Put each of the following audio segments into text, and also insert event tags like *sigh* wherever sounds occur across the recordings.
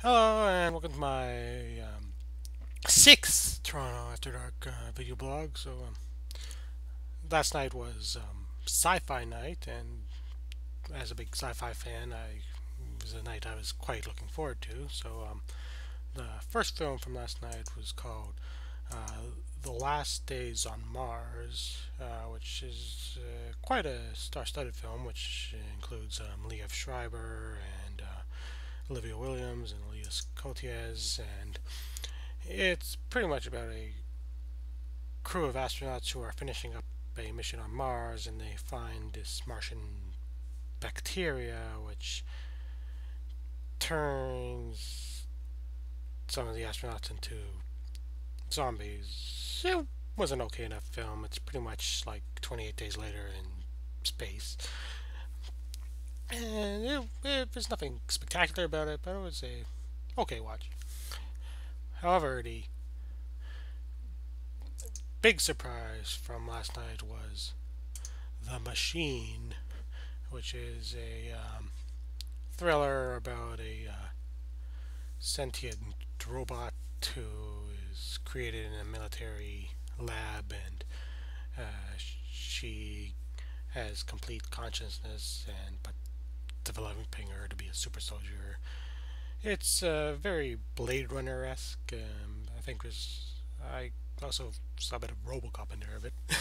Hello and welcome to my um, sixth Toronto After Dark uh, video blog. So um, last night was um, sci-fi night, and as a big sci-fi fan, I it was a night I was quite looking forward to. So um, the first film from last night was called uh, The Last Days on Mars, uh, which is uh, quite a star-studded film, which includes um, Liev Schreiber and Olivia Williams and Elias Koteas, and it's pretty much about a crew of astronauts who are finishing up a mission on Mars, and they find this Martian bacteria, which turns some of the astronauts into zombies. It was an okay enough film. It's pretty much like 28 Days Later in space and it, it, there's nothing spectacular about it, but it was a okay watch. However, the big surprise from last night was The Machine, which is a um, thriller about a uh, sentient robot who is created in a military lab and uh, she has complete consciousness and but developing her to be a super soldier. It's uh, very Blade Runner esque. Um, I think there's I also saw a bit of RoboCop in there of it *laughs*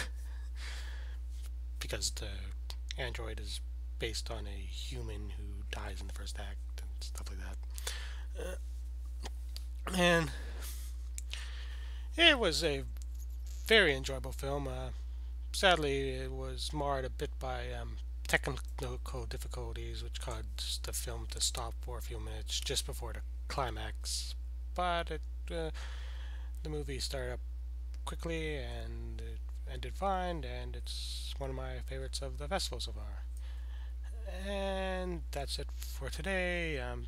because the android is based on a human who dies in the first act and stuff like that. Uh, and it was a very enjoyable film. Uh, sadly, it was marred a bit by um, technical difficulties which caused the film to stop for a few minutes just before the climax. But it, uh, the movie started up quickly and it ended fine, and it's one of my favorites of the festival so far. And that's it for today. Um,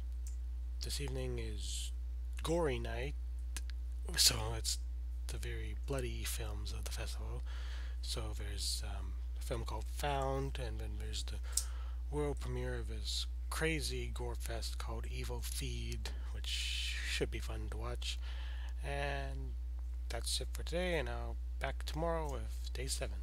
this evening is Gory Night, so it's the very bloody films of the festival. So there's um, film called Found, and then there's the world premiere of his crazy gore fest called Evil Feed, which should be fun to watch. And that's it for today, and I'll back tomorrow with day 7.